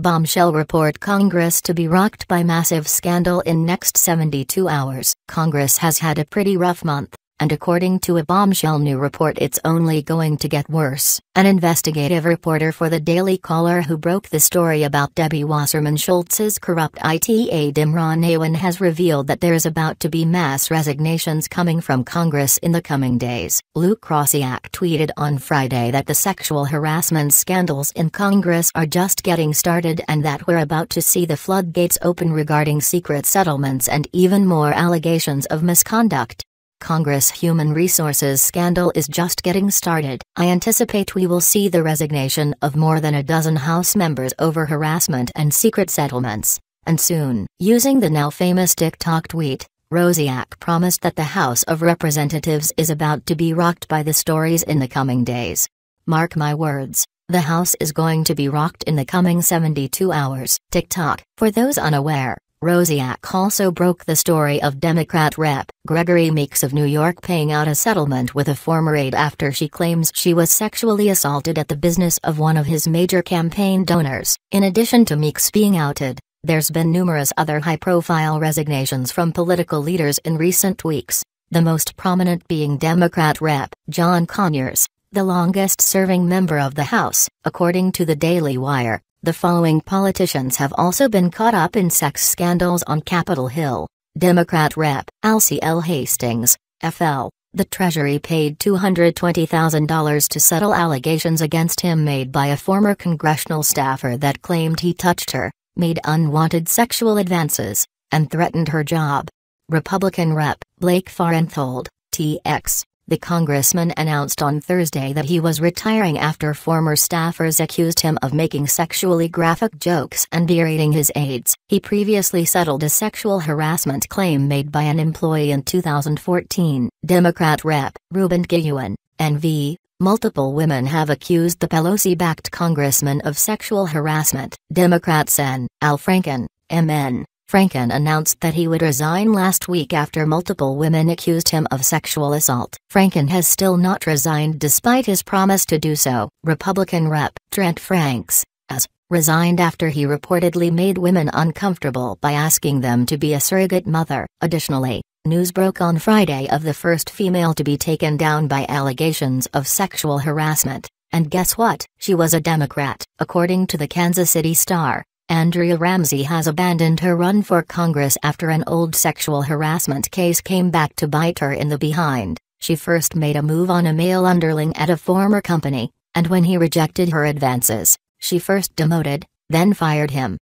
Bombshell report Congress to be rocked by massive scandal in next 72 hours. Congress has had a pretty rough month and according to a bombshell new report it's only going to get worse. An investigative reporter for the Daily Caller who broke the story about Debbie Wasserman Schultz's corrupt IT aide Imran has revealed that there's about to be mass resignations coming from Congress in the coming days. Luke Rosiak tweeted on Friday that the sexual harassment scandals in Congress are just getting started and that we're about to see the floodgates open regarding secret settlements and even more allegations of misconduct. Congress Human Resources scandal is just getting started. I anticipate we will see the resignation of more than a dozen House members over harassment and secret settlements. And soon, using the now famous tick tock tweet, Rosiak promised that the House of Representatives is about to be rocked by the stories in the coming days. Mark my words, the House is going to be rocked in the coming 72 hours. Tick Tock, for those unaware, Rosiak also broke the story of Democrat Rep. Gregory Meeks of New York paying out a settlement with a former aide after she claims she was sexually assaulted at the business of one of his major campaign donors. In addition to Meeks being outed, there's been numerous other high-profile resignations from political leaders in recent weeks, the most prominent being Democrat Rep. John Conyers, the longest-serving member of the House, according to the Daily Wire. The following politicians have also been caught up in sex scandals on Capitol Hill. Democrat Rep. Alcee L. Hastings, FL. The Treasury paid $220,000 to settle allegations against him made by a former congressional staffer that claimed he touched her, made unwanted sexual advances, and threatened her job. Republican Rep. Blake Farenthold, TX. The congressman announced on Thursday that he was retiring after former staffers accused him of making sexually graphic jokes and berating his aides. He previously settled a sexual harassment claim made by an employee in 2014. Democrat Rep. Ruben Kihuen, NV, Multiple women have accused the Pelosi backed congressman of sexual harassment. Democrats Sen. Al Franken, MN, Franken announced that he would resign last week after multiple women accused him of sexual assault. Franken has still not resigned despite his promise to do so. Republican Rep. Trent Franks has resigned after he reportedly made women uncomfortable by asking them to be a surrogate mother. Additionally, news broke on Friday of the first female to be taken down by allegations of sexual harassment. And guess what? She was a Democrat, according to the Kansas City Star. Andrea Ramsey has abandoned her run for Congress after an old sexual harassment case came back to bite her in the behind. She first made a move on a male underling at a former company, and when he rejected her advances, she first demoted, then fired him.